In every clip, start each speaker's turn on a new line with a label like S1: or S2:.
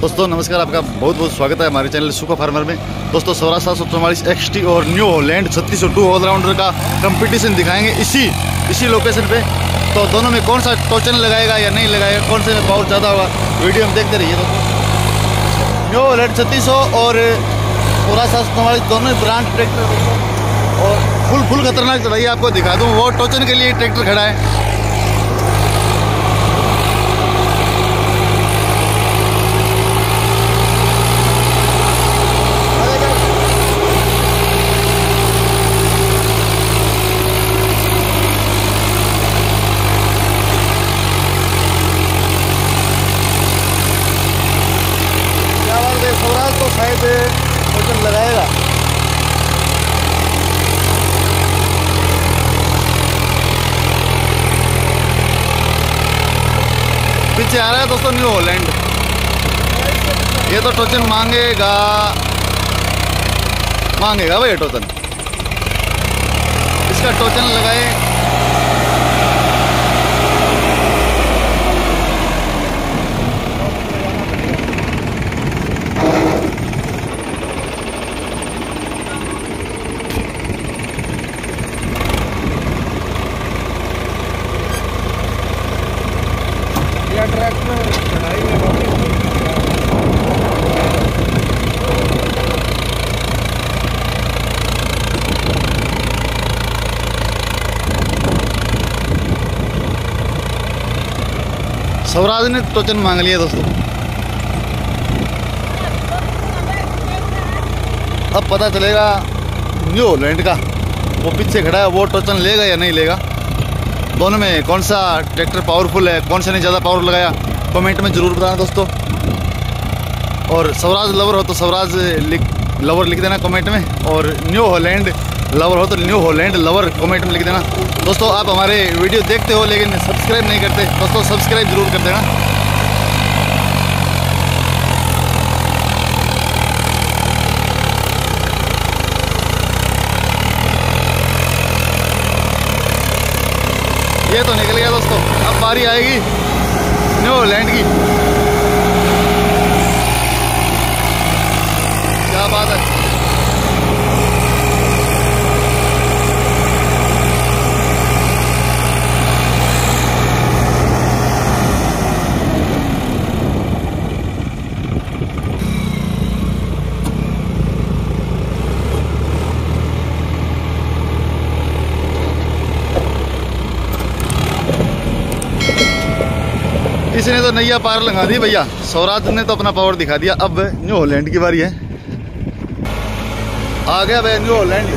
S1: दोस्तों, नमस्कार, आपका बहुत बहुत स्वागत है हमारे चैनल सुपर फार्मर में। दोस्तों सौरा सात सौ चौवालीस एक्स टी और न्यू हॉलैंड छत्तीस सौ टू ऑलराउंडर का कंपटीशन दिखाएँगे इसी इसी लोकेशन पे। तो दोनों में कौन सा टोचन लगाएगा या नहीं लगाएगा, कौन से में पावर ज़्यादा होगा, वीडियो हम देखते रहिए दोस्तों। न्यू हॉलैंड छत्तीस और सौरा सात दोनों ब्रांड ट्रैक्टर और फुल फुल खतरनाक चलाइए आपको दिखा दूँ, वो टोचन के लिए ट्रैक्टर खड़ा है। तो शायद वज़न लगाएगा। पीछे आ रहा है दोस्तों न्यू हॉलैंड। ये तो टोचन मांगेगा। मांगेगा भाई टोचन। इसका टोचन लगाए। स्वराज ने टोचन मांग लिया दोस्तों। अब पता चलेगा, न्यू हॉलैंड का, वो पीछे खड़ा है, वो टोचन लेगा या नहीं लेगा? दोनों में कौन सा ट्रैक्टर पावरफुल है, कौन सा ने ज़्यादा पावर लगाया? कमेंट में ज़रूर बताना दोस्तों। और स्वराज लवर हो तो स्वराज लिख लवर लिख देना कमेंट में। और न्यू हॉलैंड लवर हो तो न्यू होलैंड लवर कमेंट में लिख देना। दोस्तों, आप हमारे वीडियो देखते हो, लेकिन सब्सक्राइब नहीं करते, दोस्तों सब्सक्राइब ज़रूर कर देना। ये तो निकल गया, दोस्तों। अब बारी आएगी न्यू होलैंड की। इसने तो नैया पार लगा दी भैया। सौराज ने तो अपना पावर दिखा दिया। अब न्यू हॉलैंड की बारी है। आ गया भैया न्यू हॉलैंड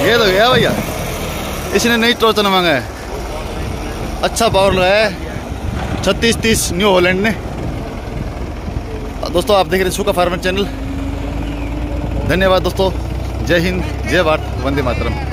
S1: ये तो गया भैया। इसने नई टोचन मांगा है। अच्छा पावर लगाया है। छत्तीस तीस न्यू होलैंड ने दोस्तों, आप देख रहे सुखा फार्मर चैनल धन्यवाद दोस्तों। जय हिंद, जय भारत। वंदे मातरम।